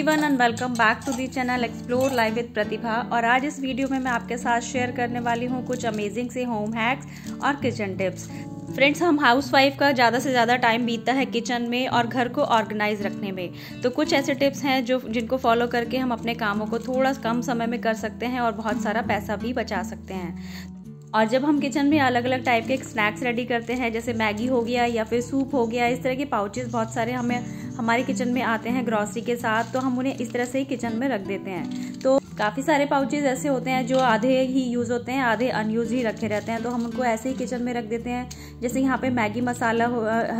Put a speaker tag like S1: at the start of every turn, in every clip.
S1: Everyone and welcome back to the channel Explore Live with Pratibha और आज इस video में मैं आपके साथ शेयर करने वाली हूँ कुछ अमेजिंग से होम हैक्स और किचन टिप्स फ्रेंड्स हम हाउस वाइफ का ज़्यादा से ज़्यादा टाइम बीतता है किचन में और घर को ऑर्गेनाइज रखने में। तो कुछ ऐसे टिप्स हैं जो, जिनको फॉलो करके हम अपने कामों को थोड़ा कम समय में कर सकते हैं और बहुत सारा पैसा भी बचा सकते हैं। और जब हम किचन में अलग अलग टाइप के स्नैक्स रेडी करते हैं, जैसे मैगी हो गया या फिर सूप हो गया, इस तरह के पाउचेस बहुत सारे हमें हमारे किचन में आते हैं ग्रॉसरी के साथ तो हम उन्हें इस तरह से ही किचन में रख देते हैं। तो काफ़ी सारे पाउचेज ऐसे होते हैं जो आधे ही यूज़ होते हैं आधे अनयूज ही रखे रहते हैं। तो हम उनको ऐसे ही किचन में रख देते हैं। जैसे यहाँ पे मैगी मसाला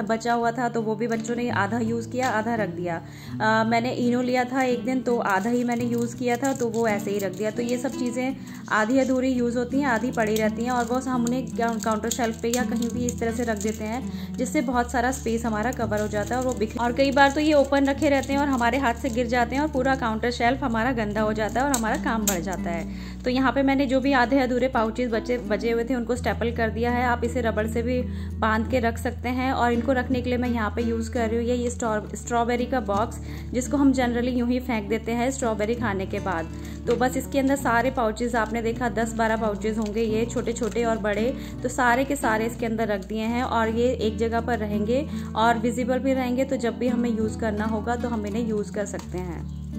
S1: बचा हुआ था तो वो भी बच्चों ने आधा यूज़ किया आधा रख दिया। आ, मैंने इनो लिया था एक दिन तो आधा ही मैंने यूज़ किया था तो वो ऐसे ही रख दिया। तो ये सब चीज़ें आधी अधूरी यूज़ होती हैं आधी पड़ी रहती हैं और वो हम उन्हें काउंटर शेल्फ पर या कहीं भी इस तरह से रख देते हैं जिससे बहुत सारा स्पेस हमारा कवर हो जाता है और वो बिख और कई बार तो ये ओपन रखे रहते हैं और हमारे हाथ से गिर जाते हैं और पूरा काउंटर शेल्फ हमारा गंदा हो जाता है और हमारा काम बढ़ जाता है। तो यहाँ पे मैंने जो भी आधे अधूरे पाउचेस बचे बचे हुए थे, उनको स्टेपल कर दिया है। आप इसे रबड़ से भी बाँध के रख सकते हैं और इनको रखने के लिए मैं यहाँ पे यूज़ कर रही हूँ। ये स्ट्रॉबेरी का बॉक्स जिसको हम जनरली यूँ ही फेंक देते हैं स्ट्रॉबेरी खाने के बाद। तो बस इसके अंदर सारे पाउचेज आपने देखा दस बारह पाउचेज होंगे ये छोटे छोटे और बड़े। तो सारे के सारे इसके अंदर रख दिए हैं और ये एक जगह पर रहेंगे और विजिबल भी रहेंगे। तो जब भी हमें यूज़ करना होगा तो हम इन्हें यूज़ कर सकते हैं।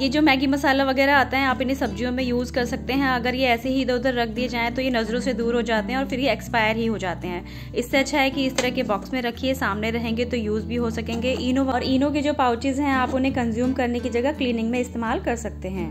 S1: ये जो मैगी मसाला वगैरह आता है, आप इन्हें सब्जियों में यूज़ कर सकते हैं। अगर ये ऐसे ही इधर उधर रख दिए जाएँ तो ये नज़रों से दूर हो जाते हैं और फिर ये एक्सपायर ही हो जाते हैं। इससे अच्छा है कि इस तरह के बॉक्स में रखिए, सामने रहेंगे तो यूज़ भी हो सकेंगे। इनो और इनो के जो पाउचेज हैं, आप उन्हें कंज्यूम करने की जगह क्लीनिंग में इस्तेमाल कर सकते हैं।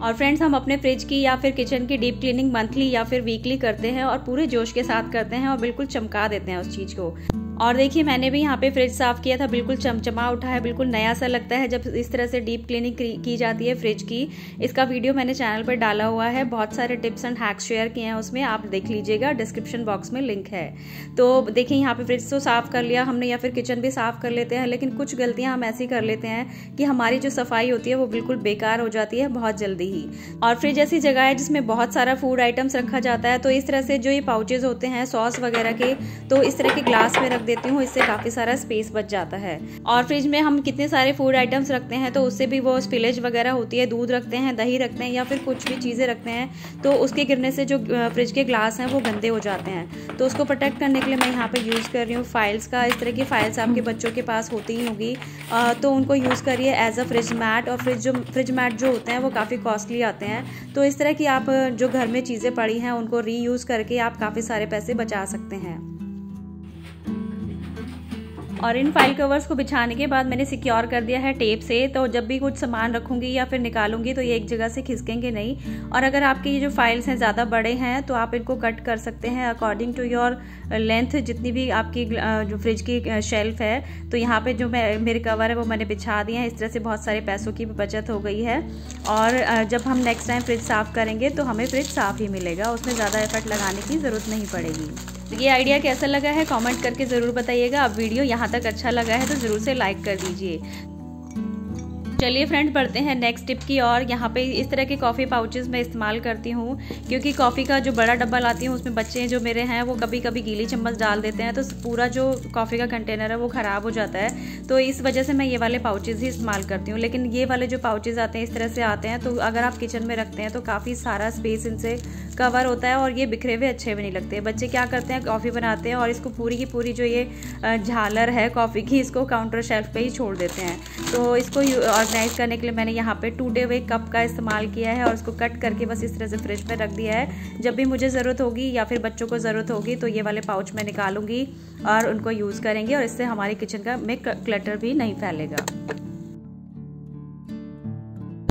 S1: और फ्रेंड्स हम अपने फ्रिज की या फिर किचन की डीप क्लीनिंग मंथली या फिर वीकली करते हैं और पूरे जोश के साथ करते हैं और बिल्कुल चमका देते हैं उस चीज़ को। और देखिए, मैंने भी यहाँ पे फ्रिज साफ़ किया था, बिल्कुल चमचमा उठा है, बिल्कुल नया सा लगता है जब इस तरह से डीप क्लीनिंग की जाती है फ्रिज की। इसका वीडियो मैंने चैनल पर डाला हुआ है, बहुत सारे टिप्स एंड हैक्स शेयर किए हैं उसमें, आप देख लीजिएगा डिस्क्रिप्शन बॉक्स में लिंक है। तो देखिए, यहाँ पे फ्रिज तो साफ़ कर लिया हमने या फिर किचन भी साफ़ कर लेते हैं, लेकिन कुछ गलतियाँ हम ऐसी कर लेते हैं कि हमारी जो सफ़ाई होती है वो बिल्कुल बेकार हो जाती है, बहुत जल्दी ही। और फ्रिज ऐसी जगह है जिसमें बहुत सारा फ़ूड आइटम्स रखा जाता है तो इस तरह से जो ये पाउचेज होते हैं सॉस वगैरह के तो इस तरह के ग्लास में रख देती हूँ, इससे काफ़ी सारा स्पेस बच जाता है। और फ्रिज में हम कितने सारे फ़ूड आइटम्स रखते हैं तो उससे भी वो स्पिलेज वगैरह होती है, दूध रखते हैं, दही रखते हैं, या फिर कुछ भी चीज़ें रखते हैं तो उसके गिरने से जो फ्रिज के ग्लास हैं, वो गंदे हो जाते हैं। तो उसको प्रोटेक्ट करने के लिए मैं यहाँ पर यूज़ कर रही हूँ फाइल्स का, इस तरह की फाइल्स आपके बच्चों के पास होती ही होगी। तो उनको यूज़ करिए एज अ फ्रिज मैट और फ्रिज जो फ्रिज मैट जो होते हैं, वो काफ़ी कॉस्टली आते हैं। तो इस तरह की आप, जो घर में चीज़ें पड़ी हैं, उनको री करके आप काफ़ी सारे पैसे बचा सकते हैं। और इन फ़ाइल कवर्स को बिछाने के बाद मैंने सिक्योर कर दिया है टेप से। तो जब भी कुछ सामान रखूँगी या फिर निकालूँगी तो ये एक जगह से खिसकेंगे नहीं। और अगर आपके ये जो फाइल्स हैं ज़्यादा बड़े हैं तो आप इनको कट कर सकते हैं अकॉर्डिंग टू योर लेंथ जितनी भी आपकी जो फ्रिज की शेल्फ है तो यहाँ पे जो मैं, मेरे कवर है वो मैंने बिछा दिए हैं। इस तरह से बहुत सारे पैसों की बचत हो गई है। और जब हम नेक्स्ट टाइम फ्रिज साफ़ करेंगे तो हमें फ्रिज साफ़ ही मिलेगा। उसमें ज़्यादा एफर्ट लगाने की ज़रूरत नहीं पड़ेगी। तो ये आइडिया कैसा लगा है? कमेंट करके ज़रूर बताइएगा। अब वीडियो यहाँ तक अच्छा लगा है तो ज़रूर से लाइक कर दीजिए। चलिए फ्रेंड्स बढ़ते हैं नेक्स्ट टिप की और यहाँ पे इस तरह के कॉफ़ी पाउचेस मैं इस्तेमाल करती हूँ, क्योंकि कॉफ़ी का जो बड़ा डब्बा लाती हूँ, उसमें बच्चे जो मेरे हैं, वो कभी कभी गीली चम्मच डाल देते हैं तो पूरा जो कॉफ़ी का कंटेनर है, वो ख़राब हो जाता है। तो इस वजह से मैं ये वाले पाउचेज़ ही इस्तेमाल करती हूँ। लेकिन ये वाले जो पाउचेज़ आते हैं, इस तरह से आते हैं तो अगर आप किचन में रखते हैं तो काफ़ी सारा स्पेस इनसे कवर होता है और ये बिखरे हुए अच्छे भी नहीं लगते। बच्चे क्या करते हैं? कॉफ़ी बनाते हैं और इसको पूरी की पूरी जो ये झालर है कॉफ़ी की, इसको काउंटर शेल्फ पे ही छोड़ देते हैं। तो इसको ऑर्गेनाइज करने के लिए मैंने यहाँ पे टूटे हुए कप का इस्तेमाल किया है और उसको कट करके बस इस तरह से फ्रिज में रख दिया है। जब भी मुझे ज़रूरत होगी या फिर बच्चों को ज़रूरत होगी तो ये वाले पाउच में निकालूँगी और उनको यूज़ करेंगे और इससे हमारे किचन का में क्लटर भी नहीं फैलेगा।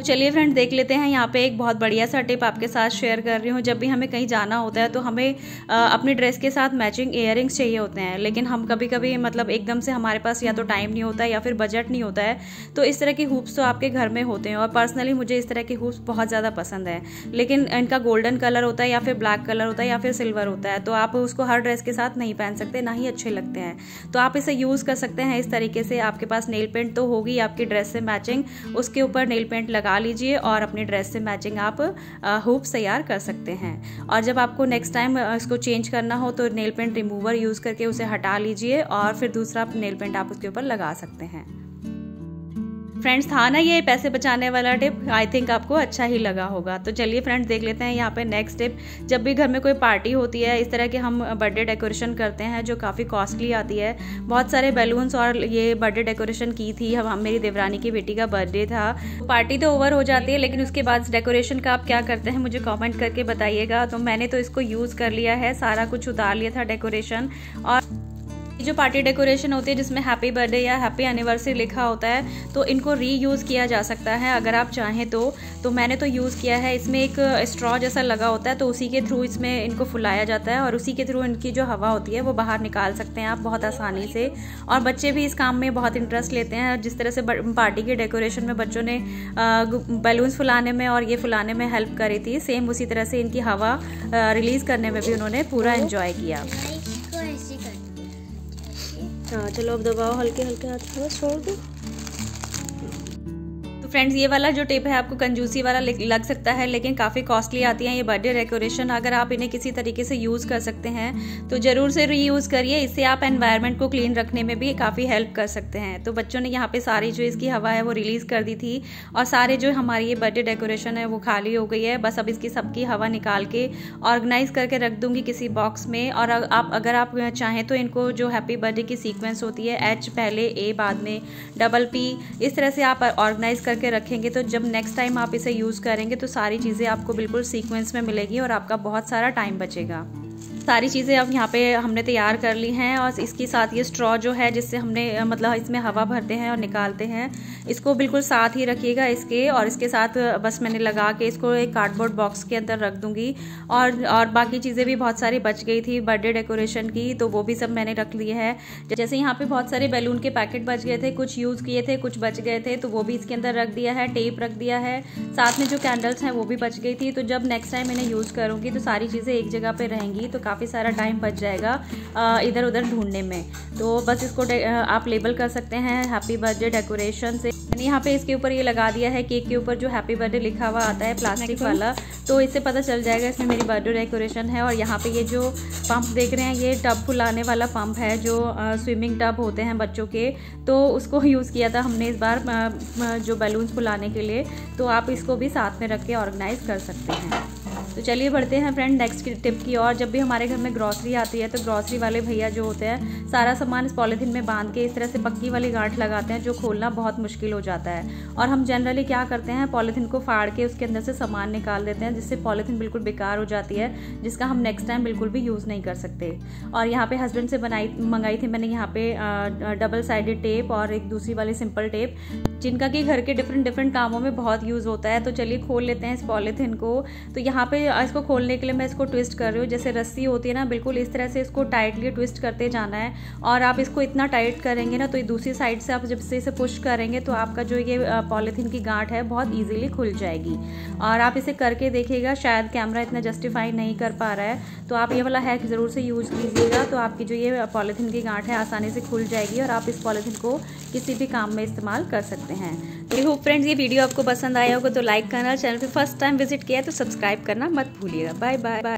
S1: तो चलिए फ्रेंड देख लेते हैं। यहाँ पे एक बहुत बढ़िया सा टिप आपके साथ शेयर कर रही हूँ। जब भी हमें कहीं जाना होता है तो हमें अपनी ड्रेस के साथ मैचिंग इयर चाहिए होते हैं। लेकिन हम कभी कभी मतलब एकदम से हमारे पास या तो टाइम नहीं होता है या फिर बजट नहीं होता है तो इस तरह के हुप्स तो आपके घर में होते हैं। और पर्सनली मुझे इस तरह के हुप्स बहुत ज़्यादा पसंद है। लेकिन इनका गोल्डन कलर होता है या फिर ब्लैक कलर होता है या फिर सिल्वर होता है तो आप उसको हर ड्रेस के साथ नहीं पहन सकते, ना ही अच्छे लगते हैं। तो आप इसे यूज़ कर सकते हैं। इस तरीके से आपके पास नेल पेंट तो होगी, आपकी ड्रेस से मैचिंग उसके ऊपर नेल पेंट लगा लगा लीजिए और अपने ड्रेस से मैचिंग आप हुप्स तैयार कर सकते हैं। और जब आपको नेक्स्ट टाइम इसको चेंज करना हो तो नेल पेंट रिमूवर यूज़ करके उसे हटा लीजिए और फिर दूसरा नेल पेंट आप उसके ऊपर लगा सकते हैं। फ्रेंड्स था ना ये पैसे बचाने वाला टिप आई थिंक आपको अच्छा ही लगा होगा। तो चलिए फ्रेंड्स देख लेते हैं यहाँ पे नेक्स्ट टिप जब भी घर में कोई पार्टी होती है, इस तरह के हम बर्थडे डेकोरेशन करते हैं, जो काफ़ी कॉस्टली आती है। बहुत सारे बैलून्स और ये बर्थडे डेकोरेशन की थी। हम, मेरी देवरानी की बेटी का बर्थडे था। पार्टी तो ओवर हो जाती है, लेकिन उसके बाद डेकोरेशन का आप क्या करते हैं, मुझे कॉमेंट करके बताइएगा। तो मैंने तो इसको यूज़ कर लिया है, सारा कुछ उतार लिया था डेकोरेशन और जो पार्टी डेकोरेशन होती है, जिसमें हैप्पी बर्थडे या हैप्पी एनिवर्सरी लिखा होता है तो इनको री यूज़ किया जा सकता है, अगर आप चाहें तो। तो मैंने तो यूज़ किया है, इसमें एक स्ट्रॉ जैसा लगा होता है तो उसी के थ्रू इसमें इनको फुलाया जाता है, और उसी के थ्रू इनकी जो हवा होती है, वो बाहर निकाल सकते हैं आप बहुत आसानी से। और बच्चे भी इस काम में बहुत इंटरेस्ट लेते हैं, जिस तरह से पार्टी के डेकोरेशन में बच्चों ने बैलून्स फुलाने में और ये फुलाने में हेल्प करी थी सेम उसी तरह से इनकी हवा रिलीज़ करने में भी उन्होंने पूरा इन्जॉय किया। हाँ चलो अब दबाओ हल्के हल्के हाथ छोड़ दो। फ्रेंड्स, ये वाला जो टिप है आपको कंजूसी वाला लग सकता है, लेकिन काफ़ी कॉस्टली आती है ये बर्थडे डेकोरेशन अगर आप इन्हें किसी तरीके से यूज़ कर सकते हैं तो ज़रूर से रीयूज़ करिए। इससे आप एनवायरनमेंट को क्लीन रखने में भी काफ़ी हेल्प कर सकते हैं। तो बच्चों ने यहाँ पे सारी जो इसकी हवा है वो रिलीज़ कर दी थी, और सारे जो हमारी ये बर्थडे डेकोरेशन है वो खाली हो गई है। बस अब इसकी सबकी हवा निकाल के ऑर्गेनाइज करके रख दूँगी किसी बॉक्स में, और आप, अगर आप चाहें तो इनको जो हैप्पी बर्थडे की सीक्वेंस होती है एच पहले ए बाद में डबल पी इस तरह से आप ऑर्गेनाइज कर करके रखेंगे तो जब नेक्स्ट टाइम आप इसे यूज़ करेंगे तो सारी चीज़ें आपको बिल्कुल सीक्वेंस में मिलेगी और आपका बहुत सारा टाइम बचेगा। सारी चीज़ें अब यहाँ पे हमने तैयार कर ली हैं और इसके साथ ये स्ट्रॉ जो है, जिससे हमने मतलब इसमें हवा भरते हैं और निकालते हैं, इसको बिल्कुल साथ ही रखिएगा इसके और इसके साथ बस मैंने लगा के इसको एक कार्डबोर्ड बॉक्स के अंदर रख दूँगी और और बाकी चीज़ें भी बहुत सारी बच गई थी बर्थडे डेकोरेशन की तो वो भी सब मैंने रख लिए है। जैसे यहाँ पे बहुत सारे बैलून के पैकेट बच गए थे, कुछ यूज़ किए थे, कुछ बच गए थे तो वो भी इसके अंदर रख दिया है टेप रख दिया है, साथ में जो कैंडल्स हैं वो भी बच गई थी तो जब नेक्स्ट टाइम मैंने यूज़ करूँगी तो सारी चीज़ें एक जगह पर रहेंगी तो काफ़ी सारा टाइम बच जाएगा इधर उधर ढूँढने में। तो बस इसको आप लेबल कर सकते हैं हैप्पी बर्थडे डेकोरेशन से। मैंने यहाँ पे इसके ऊपर ये लगा दिया है केक के ऊपर जो हैप्पी बर्थडे लिखा हुआ आता है प्लास्टिक वाला। तो इससे पता चल जाएगा इसमें मेरी बर्थडे डेकोरेशन है और यहाँ पे ये जो पंप देख रहे हैं ये टब फुलाने वाला पंप है जो स्विमिंग टब होते हैं बच्चों के। तो उसको यूज़ किया था हमने इस बार जो बैलून्स फुलाने के लिए। तो आप इसको भी साथ में रख के ऑर्गेनाइज कर सकते हैं। तो चलिए बढ़ते हैं फ्रेंड नेक्स्ट टिप की और जब भी हमारे घर में ग्रॉसरी आती है तो ग्रॉसरी वाले भैया जो होते हैं, सारा सामान इस पॉलीथीन में बाँध के इस तरह से पक्की वाली गांठ लगाते हैं, जो खोलना बहुत मुश्किल हो जाता है। और हम जनरली क्या करते हैं पॉलीथीन को फाड़ के उसके अंदर से सामान निकाल देते हैं, जिससे पॉलीथीन बिल्कुल बेकार हो जाती है, जिसका हम नेक्स्ट टाइम बिल्कुल भी यूज़ नहीं कर सकते। और यहाँ पे हस्बैंड से बनाई, मंगाई थी मैंने यहाँ पे डबल साइडेड टेप और एक दूसरी वाली सिंपल टेप जिनका कि घर के डिफरेंट डिफरेंट कामों में बहुत यूज़ होता है। तो चलिए खोल लेते हैं इस पॉलीथीन को। तो यहाँ पे इसको खोलने के लिए मैं इसको ट्विस्ट कर रही हूँ। जैसे रस्सी होती है ना, बिल्कुल इस तरह से इसको टाइटली ट्विस्ट करते जाना है। और आप इसको इतना टाइट करेंगे ना तो दूसरी साइड से आप जब से इसे पुश करेंगे तो आपका जो ये पॉलीथीन की गांठ है, बहुत ईजिली खुल जाएगी। और आप इसे करके देखिएगा, शायद कैमरा इतना जस्टिफाई नहीं कर पा रहा है। तो आप ये वाला हैक ज़रूर से यूज़ कीजिएगा तो आपकी जो ये पॉलीथीन की गांठ है, आसानी से खुल जाएगी और आप इस पॉलीथीन को किसी भी काम में इस्तेमाल कर सकते हैं। तो होप फ्रेंड्स ये वीडियो आपको पसंद आया होगा तो लाइक करना चैनल पे फ़र्स्ट टाइम विज़िट किया तो सब्सक्राइब करना मत भूलिएगा। Bye bye bye